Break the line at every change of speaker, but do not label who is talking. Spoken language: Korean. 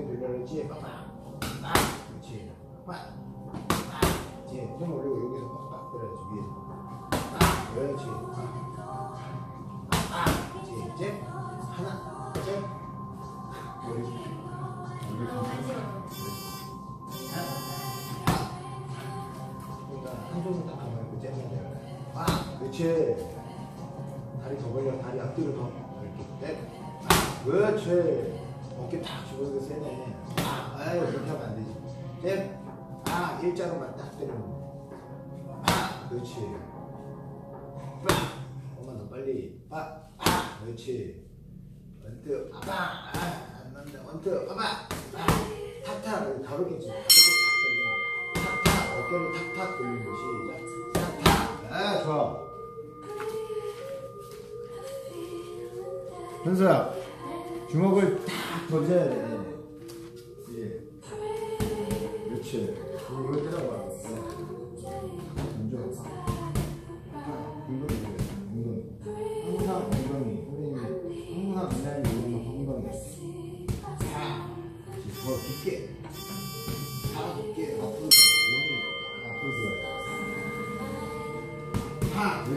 엉덩이. 빡빡. 빡. 그렇지. 빡빡. 그렇지. 손 올리고 여기서 빡빡 때려야지 위에서. 빡. 그렇지. 빡. 빡. 그렇지. 이제 하나. 이제 머리. 머리 좀. 한 손으로 딱 가만히 그 째면 돼요. 아, 그렇지. 다리 더 벌려, 다리 앞뒤로 더 이렇게 떼. 아, 그렇지. 어깨 탁 집어넣고 세네. 아, 아유, 그렇게 하면 안 되지. 떼. 아, 일자로만 딱 때리는 거. 아, 그렇지. 빡. 조금만 더 빨리. 빡. 아, 그렇지. 원투, 아빠. 아, 안 난다. 원투, 아빠. 아, 탁탁. 다르겠지. 탁탁. 어깨를 탁탁 돌리는 거 시작. 탁탁. 아, 좋아. 현수야, 주먹을 탁 던져야 돼. 예. 그렇지. 이거 때려봐. 던져. 엉덩이, 엉덩이. 항상 엉덩이. 선생님이 항상 맨날 이러면 엉덩이. 자, 더 깊게. 다 깊게. 앞으로. 몸이 앞으로 들어요. 하.